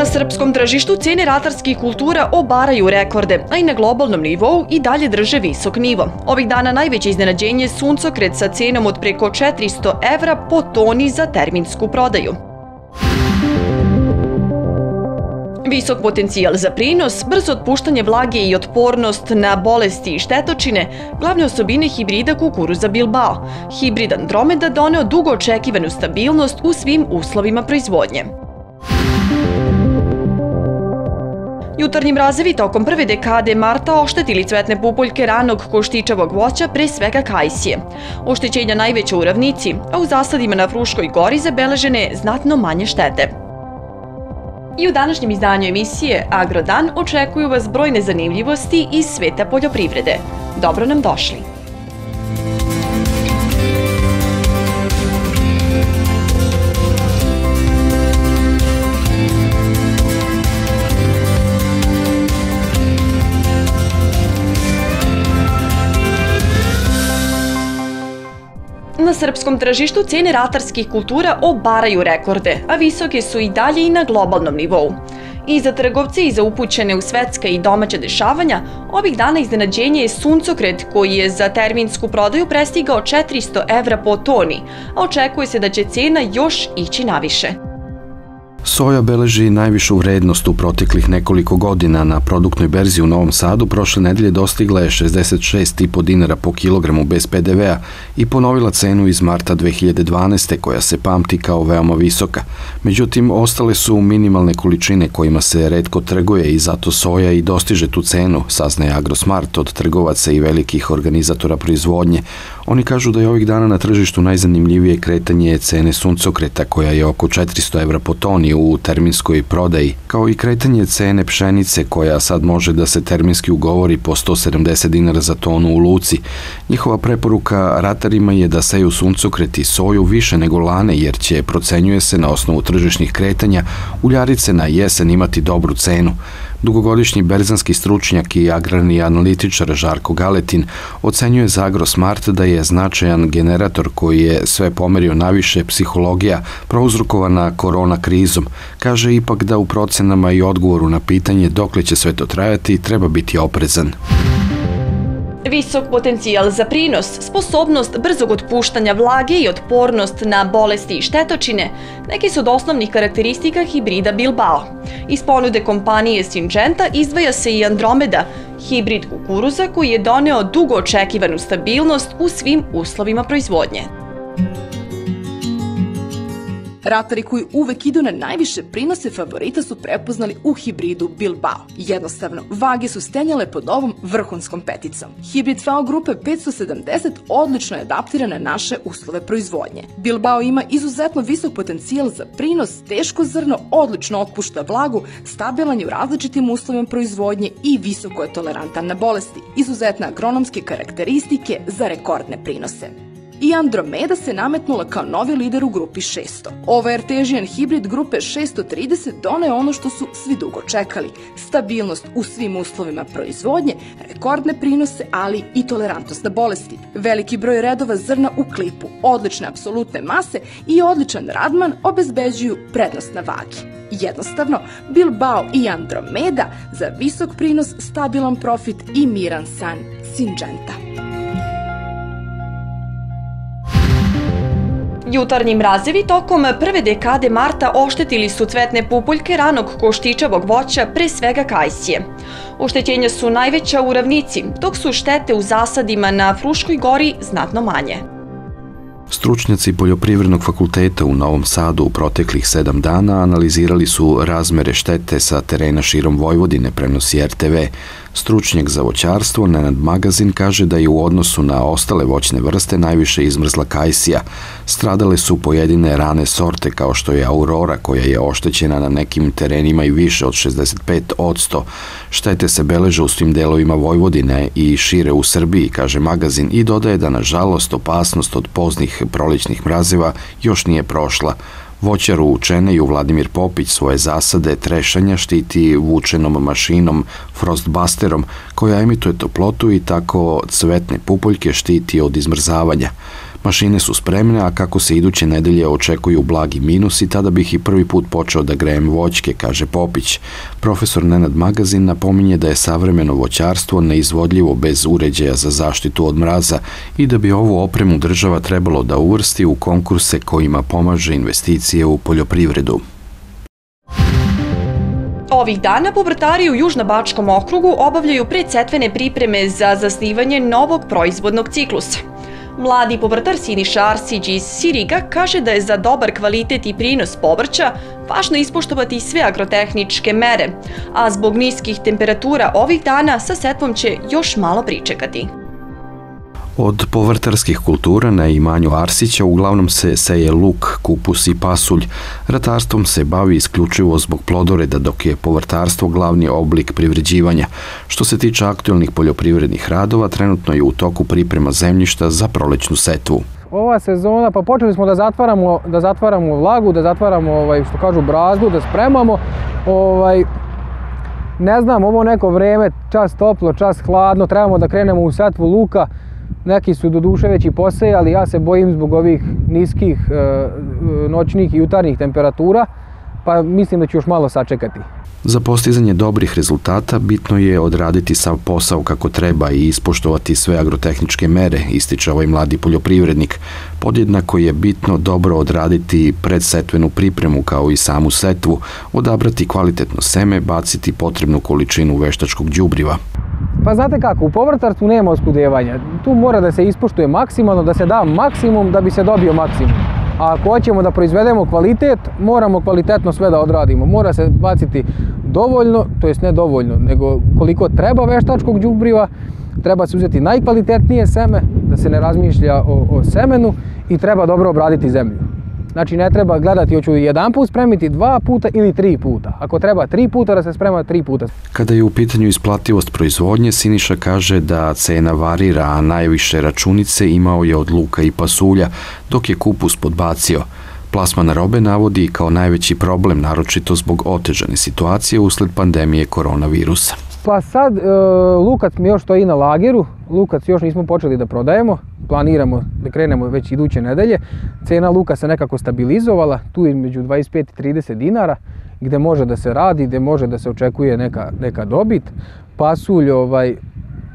Na srpskom tržištu cene ratarskih kultura obaraju rekorde, a i na globalnom nivou i dalje drže visok nivo. Ovih dana najveće iznenađenje je suncokret sa cenom od preko 400 evra po toni za terminsku prodaju. Visok potencijal za prinos, brzo otpuštanje vlage i otpornost na bolesti i štetočine, glavne osobine hibrida kukuruza Bilbao. Hibrid Andromeda doneo dugo očekivanu stabilnost u svim uslovima proizvodnje. Jutarnji mrazevi tokom prve dekade marta oštetili cvetne pupoljke ranog koštičavog voća, pre svega kajsije. Oštećenja najveća u ravnici, a u zasadima na Fruškoj gori zabeležene znatno manje štete. I u današnjem izdanju emisije Agrodan očekuju vas brojne zanimljivosti iz sveta poljoprivrede. Dobro nam došli! Na srpskom tržištu cene ratarskih kultura obaraju rekorde, a visoke su i dalje i na globalnom nivou. I za trgovce i za upućene u svetska i domaća dešavanja, ovih dana iznenađenje je suncokret koji je za terminsku prodaju prestigao 400 evra po toni, a očekuje se da će cena još ići naviše. Soja beleži najvišu vrednost u proteklih nekoliko godina. Na produktnoj berzi u Novom Sadu prošle nedelje dostigla je 66,5 dinara po kilogramu bez PDV-a i ponovila cenu iz marta 2012. koja se pamti kao veoma visoka. Međutim, ostale su minimalne količine kojima se redko trguje i zato soja i dostiže tu cenu, saznaje Agrosmart od trgovaca i velikih organizatora proizvodnje. Oni kažu da je ovih dana na tržištu najzanimljivije kretanje cene suncokreta koja je oko 400 evra po toni u terminskoj prodaji, kao i kretanje cene pšenice koja sad može da se terminski ugovori po 170 dinara za tonu u luci. Njihova preporuka ratarima je da seju suncokret i soju više nego lane jer će, procenjuje se na osnovu tržišnih kretanja, uljarice na jesen imati dobru cenu. Dugogodišnji berzanski stručnjak i agrarni analitičar Žarko Galetin ocenjuje za AgroSmart da je značajan generator koji je sve pomerio naviše psihologija prouzrokovana korona krizom. Kaže ipak da u procenama i odgovoru na pitanje dokle će sve to trajati treba biti oprezan. Visok potencijal za prinos, sposobnost brzog otpuštanja vlage i otpornost na bolesti i štetočine neki su od osnovnih karakteristika hibrida Bilbao. Iz ponude kompanije Syngenta izdvaja se i Andromeda, hibrid kukuruza koji je doneo dugo očekivanu stabilnost u svim uslovima proizvodnje. Ratari koji uvek idu na najviše prinose favorita su prepoznali u hibridu Bilbao. Jednostavno, vage su stenjale pod ovom vrhunskom peticom. Hibrid FAO grupe 570 odlično je adaptiran na naše uslove proizvodnje. Bilbao ima izuzetno visok potencijal za prinos, teško zrno, odlično otpušta vlagu, stabilan je u različitim uslovima proizvodnje i visoko je tolerantan na bolesti. Izuzetne agronomske karakteristike za rekordne prinose i Andromeda se nametnula kao novi lider u grupi 600. Ovaj artežijan hibrid grupe 630 doneo ono što su svi dugo čekali, stabilnost u svim uslovima proizvodnje, rekordne prinose, ali i tolerantnost na bolesti. Veliki broj redova zrna u klipu, odlične apsolutne mase i odličan radman obezbeđuju prednost na vagi. Jednostavno, Bilbao i Andromeda za visok prinos, stabilan profit i miran san Sinđenta. Jutarnji mrazevi tokom prve dekade marta oštetili su cvetne pupoljke ranog koštičavog voća, pre svega kajsije. Oštećenja su najveća u ravnici, dok su štete u zasadima na Fruškoj gori znatno manje. Stručnjaci Poljoprivrednog fakulteta u Novom Sadu u proteklih sedam dana analizirali su razmere štete sa terena širom Vojvodine, prenosi RTV, Stručnjak za voćarstvo Nenad Magazin kaže da je u odnosu na ostale voćne vrste najviše izmrzla kajsija. Stradale su pojedine rane sorte kao što je Aurora koja je oštećena na nekim terenima i više od 65 odsto. Štete se beleže u svim delovima Vojvodine i šire u Srbiji, kaže magazin i dodaje da nažalost opasnost od poznih prolećnih mrazeva još nije prošla. Voćar u Čeneju Vladimir Popić svoje zasade trešanja štiti vučenom mašinom Frostbusterom koja emituje toplotu i tako cvetne pupoljke štiti od izmrzavanja. Mašine su spremne, a kako se iduće nedelje očekuju blagi minusi, tada bih i prvi put počeo da grejem voćke, kaže Popić. Profesor Nenad Magazin napominje da je savremeno voćarstvo neizvodljivo bez uređaja za zaštitu od mraza i da bi ovu opremu država trebalo da uvrsti u konkurse kojima pomaže investicije u poljoprivredu. Ovih dana povrtari u Južnobačkom okrugu obavljaju predsetvene pripreme za zasnivanje novog proizvodnog ciklusa. Mladi povrtar Siniša Arsić iz Siriga kaže da je za dobar kvalitet i prinos povrća važno ispoštovati sve agrotehničke mere, a zbog niskih temperatura ovih dana sa setvom će još malo pričekati. Od povrtarskih kultura na imanju Arsića uglavnom se seje luk, kupus i pasulj. Ratarstvom se bavi isključivo zbog plodoreda, dok je povrtarstvo glavni oblik privređivanja. Što se tiče aktualnih poljoprivrednih radova, trenutno je u toku priprema zemljišta za prolećnu setvu. Ova sezona, pa počeli smo da zatvaramo, da zatvaramo vlagu, da zatvaramo, ovaj, što kažu, brazdu, da spremamo. Ovaj, ne znam, ovo neko vreme, čas toplo, čas hladno, trebamo da krenemo u setvu luka. Neki su do duše već i posejali, ja se bojim zbog ovih niskih e, noćnih i jutarnjih temperatura, pa mislim da ću još malo sačekati. Za postizanje dobrih rezultata bitno je odraditi sav posao kako treba i ispoštovati sve agrotehničke mere, ističe ovaj mladi poljoprivrednik. Podjednako je bitno dobro odraditi predsetvenu pripremu kao i samu setvu, odabrati kvalitetno seme, baciti potrebnu količinu veštačkog đubriva. Pa znate kako, u povrtarstvu nema oskudevanja. Tu mora da se ispoštuje maksimalno, da se da maksimum da bi se dobio maksimum. A ako hoćemo da proizvedemo kvalitet, moramo kvalitetno sve da odradimo. Mora se baciti dovoljno, to jest ne dovoljno, nego koliko treba veštačkog đubriva, treba se uzeti najkvalitetnije seme, da se ne razmišlja o, o semenu i treba dobro obraditi zemlju. Znači ne treba gledati hoću jedan put spremiti dva puta ili tri puta. Ako treba tri puta da se sprema tri puta. Kada je u pitanju isplativost proizvodnje, Siniša kaže da cena varira, a najviše računice imao je od luka i pasulja, dok je kupus podbacio. Plasman robe navodi kao najveći problem, naročito zbog otežane situacije usled pandemije koronavirusa. Pa sad, e, lukac mi još stoji na lageru, lukac još nismo počeli da prodajemo, planiramo da krenemo već iduće nedelje. Cena luka se nekako stabilizovala, tu je među 25 i 30 dinara, gde može da se radi, gde može da se očekuje neka, neka dobit. Pasulj, ovaj,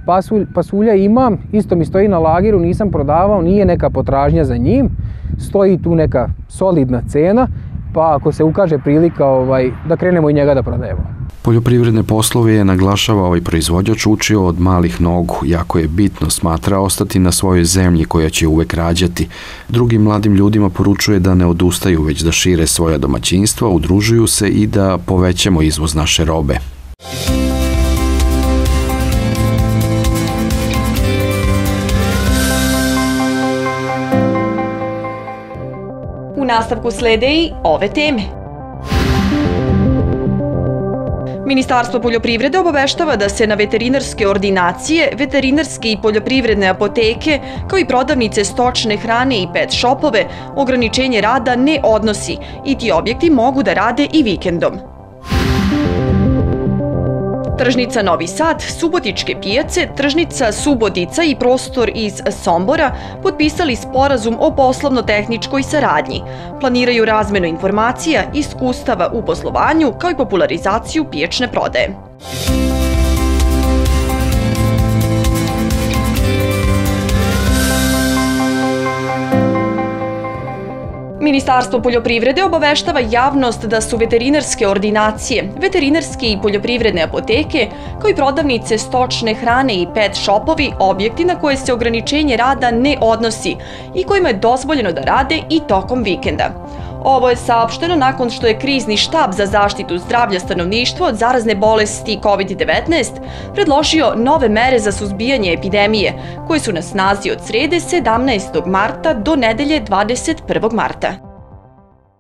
pasulj, pasulja imam, isto mi stoji na lageru, nisam prodavao, nije neka potražnja za njim, stoji tu neka solidna cena, pa ako se ukaže prilika ovaj, da krenemo i njega da prodajemo. Poljoprivredne poslove je naglašava ovaj proizvođač učio od malih nogu, jako je bitno smatra ostati na svojoj zemlji koja će uvek rađati. Drugim mladim ljudima poručuje da ne odustaju, već da šire svoja domaćinstva, udružuju se i da povećamo izvoz naše robe. U nastavku slede i ove teme. Ministarstvo poljoprivrede obaveštava da se na veterinarske ordinacije, veterinarske i poljoprivredne apoteke, kao i prodavnice stočne hrane i pet shopove, ograničenje rada ne odnosi i ti objekti mogu da rade i vikendom. Tržnica Novi Sad, Subotičke pijace, Tržnica Subotica i prostor iz Sombora potpisali sporazum o poslovno-tehničkoj saradnji. Planiraju razmenu informacija, iskustava u poslovanju kao i popularizaciju piječne prodaje. Ministarstvo poljoprivrede obaveštava javnost da su veterinarske ordinacije, veterinarske i poljoprivredne apoteke, kao i prodavnice stočne hrane i pet shopovi objekti na koje se ograničenje rada ne odnosi i kojima je dozvoljeno da rade i tokom vikenda. Ovo je saopšteno nakon što je krizni štab za zaštitu zdravlja stanovništva od zarazne bolesti COVID-19 predložio nove mere za suzbijanje epidemije, koje su na snazi od srede 17. marta do nedelje 21. marta.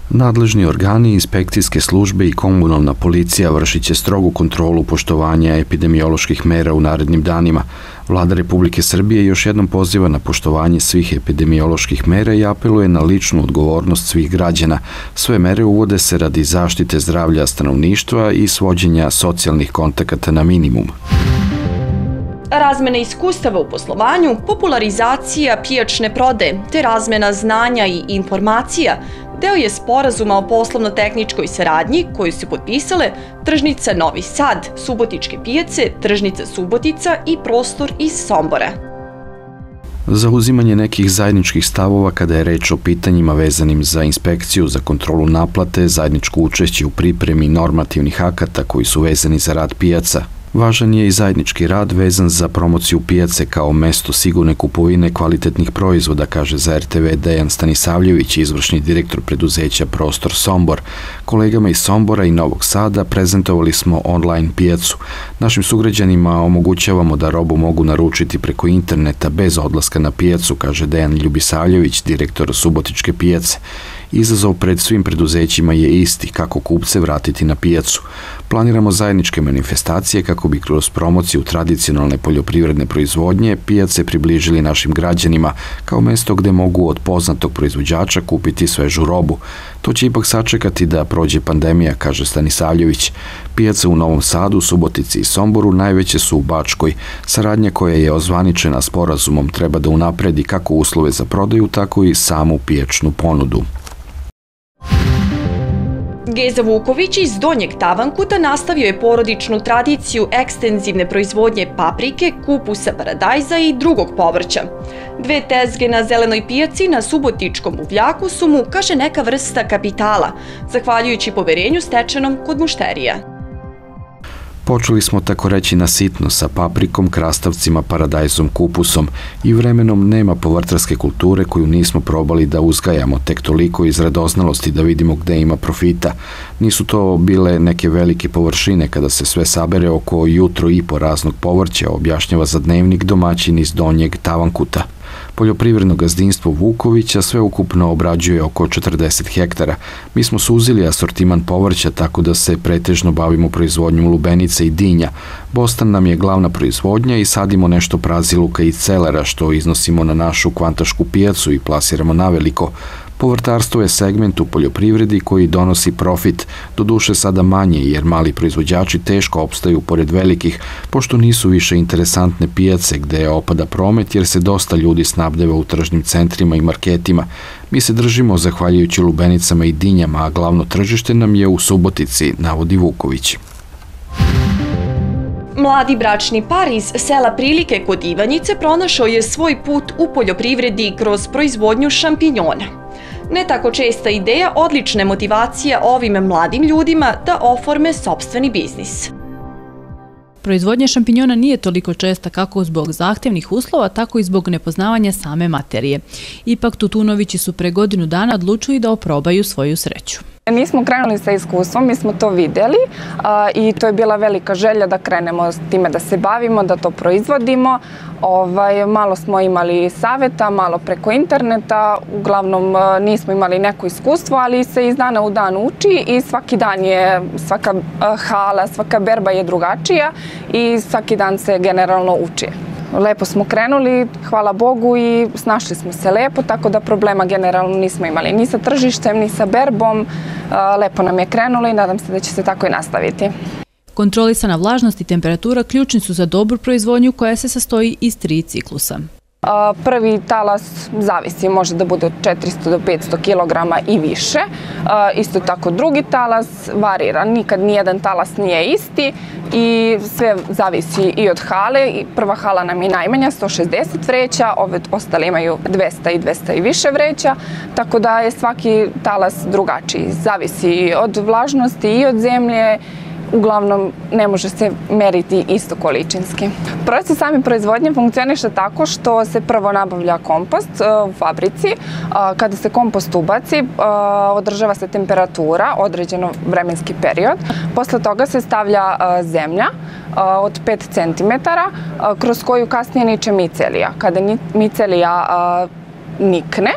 Nadležni organi, inspekcijske službe i komunalna policija vršit će strogu kontrolu poštovanja epidemioloških mera u narednim danima. Vlada Republike Srbije još jednom poziva na poštovanje svih epidemioloških mera i apeluje na ličnu odgovornost svih građana. Sve mere uvode se radi zaštite zdravlja stanovništva i svođenja socijalnih kontakata na minimum. Razmena iskustava u poslovanju, popularizacija pijačne prode te razmena znanja i informacija deo je sporazuma o poslovno-tehničkoj saradnji koju su potpisale Tržnica Novi Sad, Subotičke pijace, Tržnica Subotica i prostor iz Sombora. Zauzimanje nekih zajedničkih stavova kada je reč o pitanjima vezanim za inspekciju, za kontrolu naplate, zajedničko učešće u pripremi normativnih akata koji su vezani za rad pijaca, Važan je i zajednički rad vezan za promociju pijace kao mesto sigurne kupovine kvalitetnih proizvoda, kaže za RTV Dejan Stanisavljević, izvršni direktor preduzeća Prostor Sombor. Kolegama iz Sombora i Novog Sada prezentovali smo online pijacu. Našim sugrađanima omogućavamo da robu mogu naručiti preko interneta bez odlaska na pijacu, kaže Dejan Ljubisavljević, direktor Subotičke pijace. Izazov pred svim preduzećima je isti, kako kupce vratiti na pijacu. Planiramo zajedničke manifestacije kako bi kroz promociju tradicionalne poljoprivredne proizvodnje pijace približili našim građanima kao mesto gde mogu od poznatog proizvođača kupiti svežu robu. To će ipak sačekati da prođe pandemija, kaže Stanisavljević. Pijace u Novom Sadu, Subotici i Somboru najveće su u Bačkoj. Saradnja koja je ozvaničena sporazumom treba da unapredi kako uslove za prodaju, tako i samu piječnu ponudu. Geza Vuković iz Donjeg Tavankuta nastavio je porodičnu tradiciju ekstenzivne proizvodnje paprike, kupusa, paradajza i drugog povrća. Dve tezge na zelenoj pijaci na Subotičkom uvljaku su mu, kaže, neka vrsta kapitala, zahvaljujući poverenju stečenom kod mušterija. Počeli smo tako reći na sitno sa paprikom, krastavcima, paradajzom, kupusom i vremenom nema povrtarske kulture koju nismo probali da uzgajamo tek toliko iz radoznalosti da vidimo gde ima profita. Nisu to bile neke velike površine kada se sve sabere oko jutro i po raznog povrća, objašnjava za dnevnik domaćin iz donjeg Tavankuta. Poljoprivredno gazdinstvo Vukovića sve ukupno obrađuje oko 40 hektara. Mi smo suzili asortiman povrća tako da se pretežno bavimo proizvodnjom lubenica i dinja. Bostan nam je glavna proizvodnja i sadimo nešto praziluka i celera što iznosimo na našu kvantašku pijacu i plasiramo na veliko. Povrtarstvo je segment u poljoprivredi koji donosi profit, do duše sada manje jer mali proizvođači teško opstaju pored velikih, pošto nisu više interesantne pijace gde opada promet jer se dosta ljudi snabdeva u tržnim centrima i marketima. Mi se držimo zahvaljujući lubenicama i dinjama, a glavno tržište nam je u Subotici, navodi Vuković. Mladi bračni par iz sela Prilike kod Ivanjice pronašao je svoj put u poljoprivredi kroz proizvodnju šampinjona. Ne tako česta ideja odlične motivacija ovim mladim ljudima da oforme sobstveni biznis. Proizvodnja šampinjona nije toliko česta kako zbog zahtevnih uslova, tako i zbog nepoznavanja same materije. Ipak Tutunovići su pre godinu dana odlučili da oprobaju svoju sreću. Nismo krenuli sa iskustvom, mi smo to videli i to je bila velika želja da krenemo s time da se bavimo, da to proizvodimo. Ovaj, malo smo imali saveta, malo preko interneta, uglavnom nismo imali neko iskustvo, ali se iz dana u dan uči i svaki dan je, svaka hala, svaka berba je drugačija i svaki dan se generalno uči lepo smo krenuli, hvala Bogu i snašli smo se lepo, tako da problema generalno nismo imali ni sa tržištem, ni sa berbom. Lepo nam je krenulo i nadam se da će se tako i nastaviti. Kontrolisana vlažnost i temperatura ključni su za dobru proizvodnju koja se sastoji iz tri ciklusa. Prvi talas zavisi, može da bude od 400 do 500 kg i više. Isto tako drugi talas varira, nikad nijedan talas nije isti i sve zavisi i od hale. Prva hala nam je najmanja, 160 vreća, ove ostale imaju 200 i 200 i više vreća, tako da je svaki talas drugačiji. Zavisi i od vlažnosti i od zemlje uglavnom ne može se meriti isto količinski. Proces same proizvodnje funkcioniše tako što se prvo nabavlja kompost e, u fabrici. E, kada se kompost ubaci, e, održava se temperatura, određeno vremenski period. Posle toga se stavlja zemlja od 5 cm kroz koju kasnije niče micelija. Kada micelija nikne,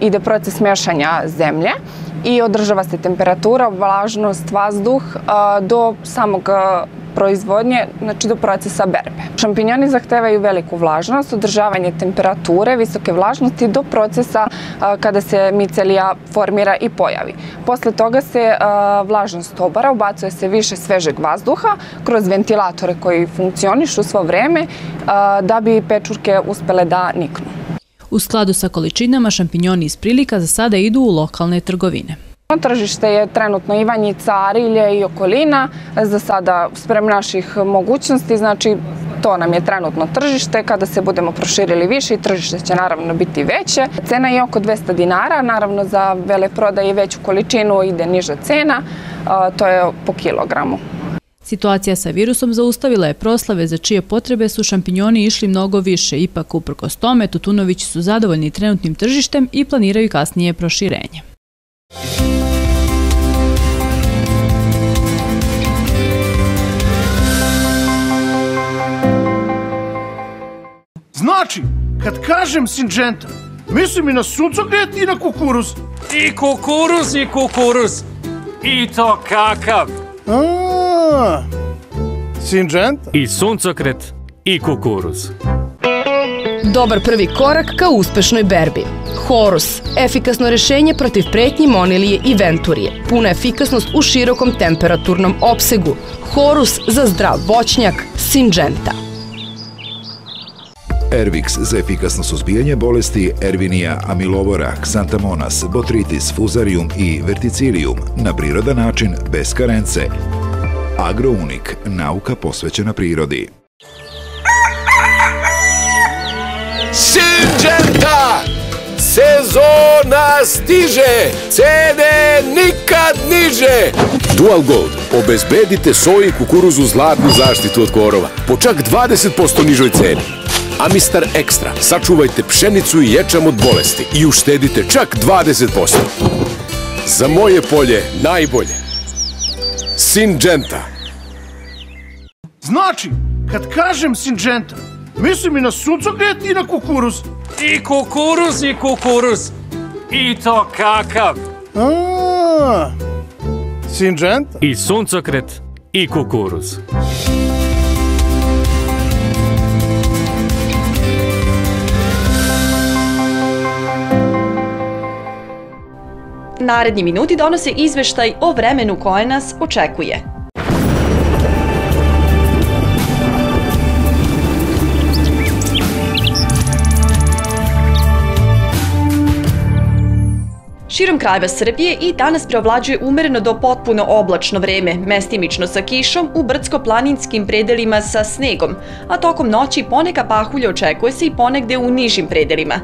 ide proces mešanja zemlje i održava se temperatura, vlažnost, vazduh do samog proizvodnje, znači do procesa berbe. Šampinjoni zahtevaju veliku vlažnost, održavanje temperature, visoke vlažnosti do procesa kada se micelija formira i pojavi. Posle toga se vlažnost obara, ubacuje se više svežeg vazduha kroz ventilatore koji funkcionišu svo vreme da bi pečurke uspele da niknu. U skladu sa količinama šampinjoni iz prilika za sada idu u lokalne trgovine. Tržište je trenutno Ivanjica, Arilje i okolina. Za sada sprem naših mogućnosti, znači to nam je trenutno tržište. Kada se budemo proširili više, tržište će naravno biti veće. Cena je oko 200 dinara, naravno za vele prodaje i veću količinu ide niža cena, to je po kilogramu. Situacija sa virusom zaustavila je proslave za čije potrebe su šampinjoni išli mnogo više. Ipak, uprkos tome, Tutunovići su zadovoljni trenutnim tržištem i planiraju kasnije proširenje. Znači, kad kažem Sinđenta, mislim i na suncokret i na kukuruz. I kukuruz i kukuruz. I to kakav. A, Sinđenta? I suncokret i kukuruz. Dobar prvi korak ka uspešnoj berbi. Horus, efikasno rešenje protiv pretnji monilije i venturije. Puna efikasnost u širokom temperaturnom opsegu. Horus za zdrav voćnjak, Sinđenta. Ervix za efikasno suzbijanje bolesti Ervinija amilovora, Xantamonas, Botrytis, Fusarium i Verticillium na prirodan način bez karence. Agrounik, nauka posvećena prirodi. Sinđenta! Sezona stiže! Cene nikad niže! Dual Gold. Obezbedite soji i kukuruzu zlatnu zaštitu od korova. Po čak 20% nižoj ceni. Amistar Extra. Sačuvajte pšenicu i ječam od bolesti i uštedite čak 20%. Za moje polje najbolje. Sinđenta. Znači, kad kažem Sinđenta, mislim i na suncokret i na kukuruz. I kukuruz i kukuruz. I to kakav. A, Sinđenta? I suncokret i kukuruz. Naredni minuti donose izveštaj o vremenu koje nas očekuje. Širom krajeva Srbije i danas preovlađuje umereno do potpuno oblačno vreme, mestimično sa kišom u brdsko-planinskim predelima sa snegom, a tokom noći poneka pahulja očekuje se i ponegde u nižim predelima.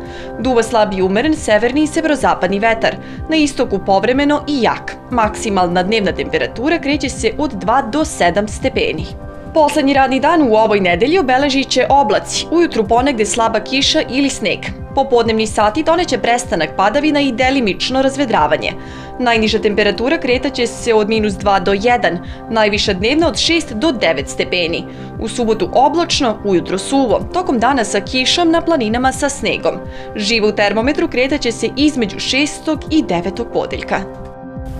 Duva slab i umeren severni i severozapadni vetar, na istoku povremeno i jak. Maksimalna dnevna temperatura kreće se od 2 do 7 stepeni. Poslednji radni dan u ovoj nedelji obeležit će oblaci, ujutru ponegde slaba kiša ili sneg. Popodnevni sati doneće prestanak padavina i delimično razvedravanje. Najniža temperatura kretaće se od minus 2 do 1, najviša dnevna od 6 do 9 stepeni. U subotu oblačno, ujutro suvo, tokom dana sa kišom na planinama sa snegom. Živo u termometru kretaće se između 6. i 9. podeljka.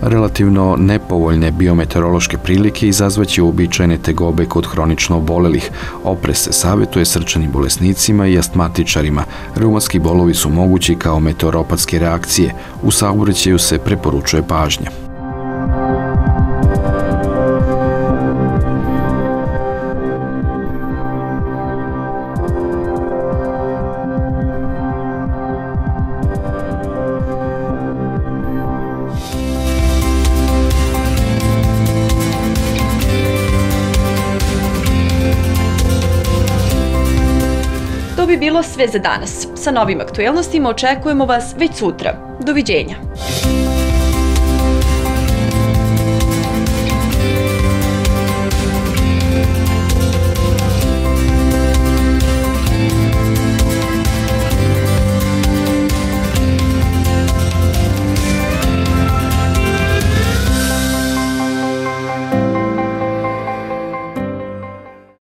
Relativno nepovoljne biometeorološke prilike izazvaće uobičajene tegobe kod hronično obolelih. Opres se savjetuje srčanim bolesnicima i astmatičarima. Reumatski bolovi su mogući kao meteoropatske reakcije. U saobraćaju se preporučuje pažnja. Sve za danas. Sa novim aktuelnostima očekujemo vas već sutra. Doviđenja.